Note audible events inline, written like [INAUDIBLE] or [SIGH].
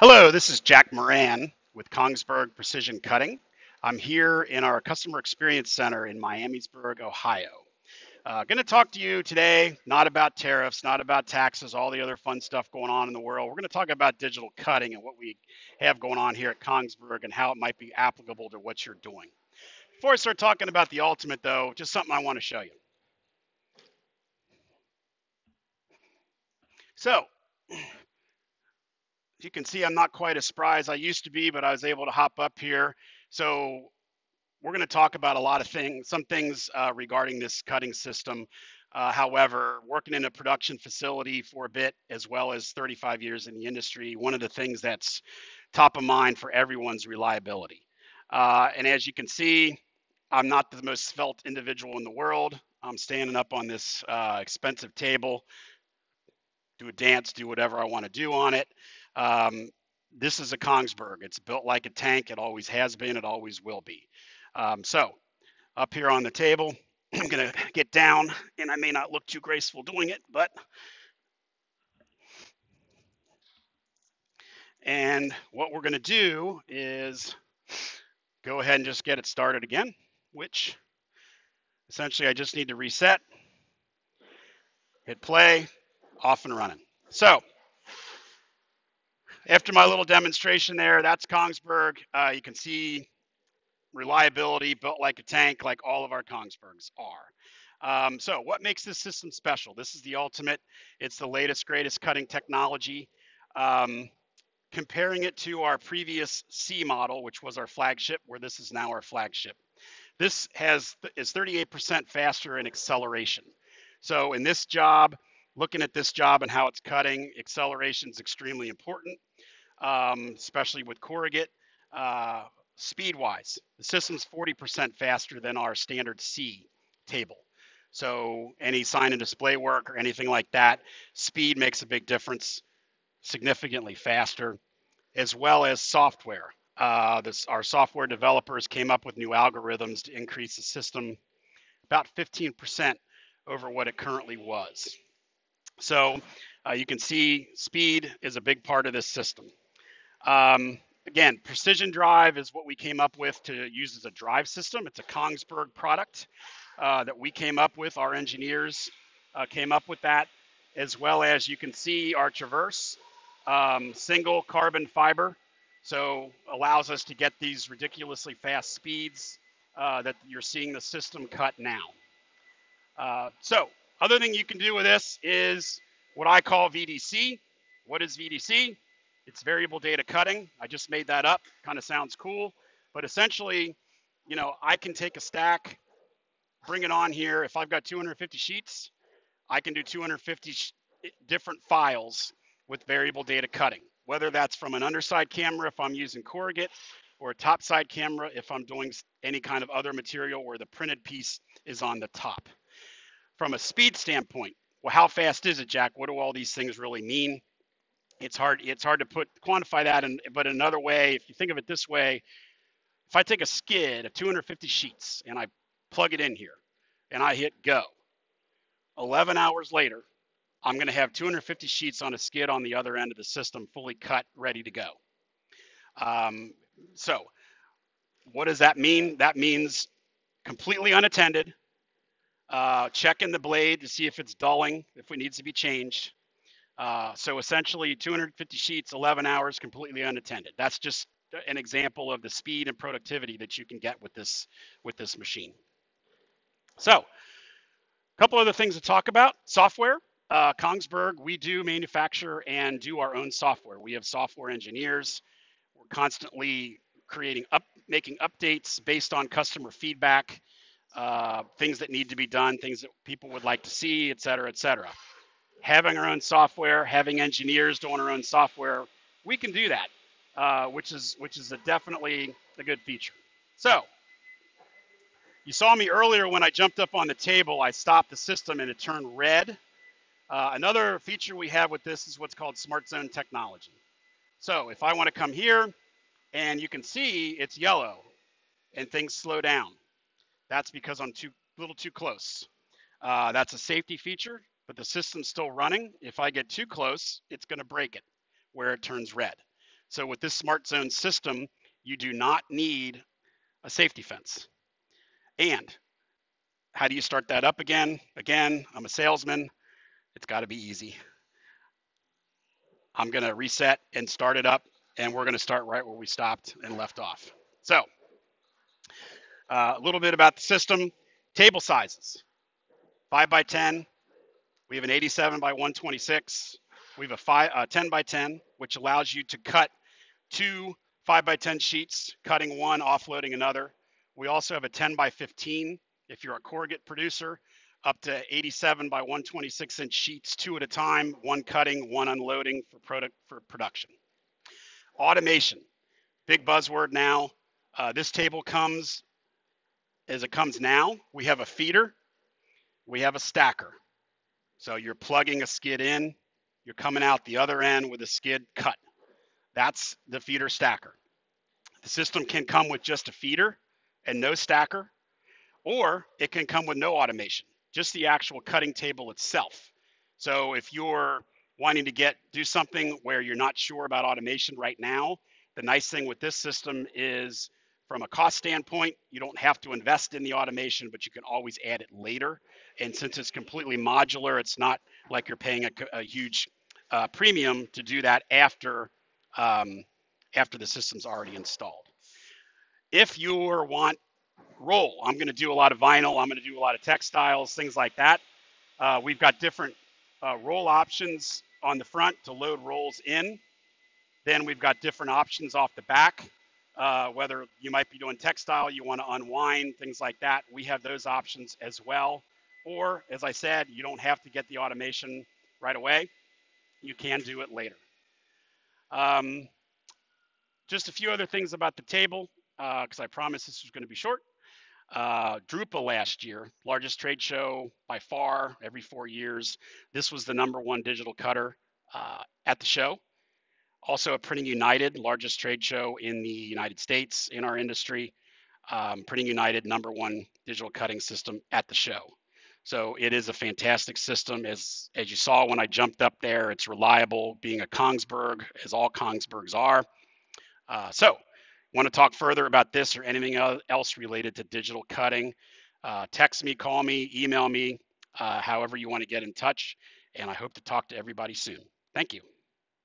Hello, this is Jack Moran with Kongsberg Precision Cutting. I'm here in our Customer Experience Center in Miamisburg, Ohio. Uh, going to talk to you today, not about tariffs, not about taxes, all the other fun stuff going on in the world. We're going to talk about digital cutting and what we have going on here at Kongsberg and how it might be applicable to what you're doing. Before I start talking about the ultimate, though, just something I want to show you. So, you can see I'm not quite as spry as I used to be, but I was able to hop up here. So we're going to talk about a lot of things, some things uh, regarding this cutting system. Uh, however, working in a production facility for a bit, as well as 35 years in the industry, one of the things that's top of mind for everyone's reliability. Uh, and as you can see, I'm not the most svelte individual in the world. I'm standing up on this uh, expensive table, do a dance, do whatever I want to do on it. Um, this is a Kongsberg. It's built like a tank. It always has been. It always will be. Um, so up here on the table, [CLEARS THROAT] I'm going to get down, and I may not look too graceful doing it, but and what we're going to do is go ahead and just get it started again, which essentially I just need to reset, hit play, off and running. So after my little demonstration there, that's Kongsberg. Uh, you can see reliability built like a tank, like all of our Kongsbergs are. Um, so what makes this system special? This is the ultimate. It's the latest, greatest cutting technology. Um, comparing it to our previous C model, which was our flagship, where this is now our flagship. This has is 38% faster in acceleration. So in this job, looking at this job and how it's cutting, acceleration is extremely important um, especially with corrugate. Uh, speed wise, the system's 40% faster than our standard C table. So any sign and display work or anything like that, speed makes a big difference, significantly faster, as well as software. Uh, this, our software developers came up with new algorithms to increase the system about 15% over what it currently was. So uh, you can see speed is a big part of this system. Um, again, Precision Drive is what we came up with to use as a drive system. It's a Kongsberg product uh, that we came up with. Our engineers uh, came up with that, as well as you can see our Traverse um, single carbon fiber. So allows us to get these ridiculously fast speeds uh, that you're seeing the system cut now. Uh, so other thing you can do with this is what I call VDC. What is VDC? It's variable data cutting. I just made that up. Kind of sounds cool. But essentially, you know, I can take a stack, bring it on here. If I've got 250 sheets, I can do 250 sh- different files with variable data cutting, whether that's from an underside camera if I'm using corrugate or a topside camera if I'm doing any kind of other material where the printed piece is on the top. From a speed standpoint, well, how fast is it, Jack? What do all these things really mean? It's hard it's hard to put quantify that and but another way if you think of it this way if i take a skid of 250 sheets and i plug it in here and i hit go 11 hours later i'm going to have 250 sheets on a skid on the other end of the system fully cut ready to go. Um, so what does that mean? That means completely unattended uh, checking the blade to see if it's dulling if it needs to be changed uh, so essentially 250 sheets, 11 hours, completely unattended. That's just an example of the speed and productivity that you can get with this with this machine. So a couple other things to talk about. Software. Uh, Kongsberg, we do manufacture and do our own software. We have software engineers. We're constantly creating up, making updates based on customer feedback, uh, things that need to be done, things that people would like to see, et cetera, et cetera having our own software, having engineers doing our own software, we can do that, uh, which is which is a definitely a good feature. So you saw me earlier when I jumped up on the table, I stopped the system and it turned red. Uh, another feature we have with this is what's called Smart Zone technology. So if I want to come here and you can see it's yellow and things slow down, that's because I'm too little too close. Uh, that's a safety feature but the system's still running. If I get too close, it's going to break it where it turns red. So with this smart zone system, you do not need a safety fence. And how do you start that up again? Again, I'm a salesman. It's got to be easy. I'm going to reset and start it up, and we're going to start right where we stopped and left off. So uh, a little bit about the system. Table sizes, 5 by 10. We have an 87 by 126. We have a, five, a 10 by 10, which allows you to cut two 5 by 10 sheets, cutting one, offloading another. We also have a 10 by 15 if you're a corrugate producer, up to 87 by 126 inch sheets, two at a time, one cutting, one unloading for product for production. Automation, big buzzword now. Uh, this table comes as it comes now. We have a feeder, we have a stacker. So you're plugging a skid in, you're coming out the other end with a skid cut. That's the feeder stacker. The system can come with just a feeder and no stacker, or it can come with no automation, just the actual cutting table itself. So if you're wanting to get do something where you're not sure about automation right now, the nice thing with this system is from a cost standpoint, you don't have to invest in the automation, but you can always add it later. And since it's completely modular, it's not like you're paying a, a huge uh, premium to do that after um, after the system's already installed. If you want roll, I'm going to do a lot of vinyl, I'm going to do a lot of textiles, things like that. Uh, we've got different uh, roll options on the front to load rolls in. Then we've got different options off the back. Uh, whether you might be doing textile, you want to unwind, things like that. We have those options as well. Or, as I said, you don't have to get the automation right away. You can do it later. Um, just a few other things about the table, because uh, I promised this was going to be short. Uh, last year, largest trade show by far, every four years. This was the number one digital cutter uh, at the show. Also, a Printing United, largest trade show in the United States in our industry. Um, Printing United, number one digital cutting system at the show. So it is a fantastic system. As as you saw when I jumped up there, it's reliable, being a Kongsberg, as all Kongsbergs are. Uh, so, want to talk further about this or anything else related to digital cutting? Uh, text me, call me, email me, uh, however you want to get in touch. And I hope to talk to everybody soon. Thank you.